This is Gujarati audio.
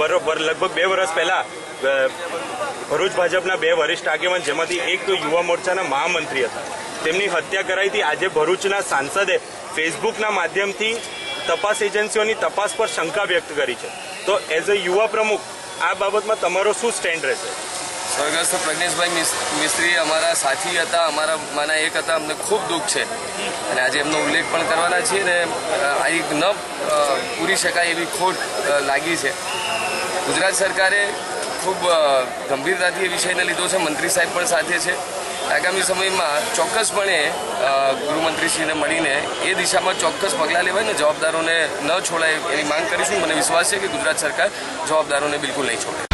બરોબર, લગભગ બે વર્ષ પહેલા ભરૂચ ભાજપના બે વરિષ્ઠ આગેવાન, જેમાંથી એક યુવા મોરચાના મહામંત્રી હતા. તેમની હત્યા કરાઈ હતી. આજે ભરૂચના સાંસદે ફેસબુકના માધ્યમથી તપાસ એજન્સીઓની તપાસ પર શંકા વ્યક્ત કરી છે. તો એઝ અ યુવા પ્રમુખ, આ બાબતમાં તમારો શું સ્ટેન્ડ રહેશે? સ્વર્ગસ્થ પ્રજ્ઞેશભાઈ મિસ્ત્રી અમારા સાથી હતા. અમારા માના એક હતા. અમને ખૂબ દુઃખ છે. અને આજે એમનો ઉલ્લેખ પણ કરવાના છીએ ને આ એક ન પૂરી શકાય એવી ખોટ લાગી છે. ગુજરાત સરકારે ખૂબ ગંભીરતાથી એ વિષયને લીધો છે. મંત્રી સાહેબ પણ સાથે છે. આગામી સમયમાં ચોક્કસપણે ગૃહમંત્રીશ્રીને મળીને એ દિશામાં ચોક્કસ પગલાં લેવાય ને જવાબદારોને ન છોડાય એની માંગ કરીશું. મને વિશ્વાસ છે કે ગુજરાત સરકાર જવાબદારોને બિલકુલ નહીં છોડે.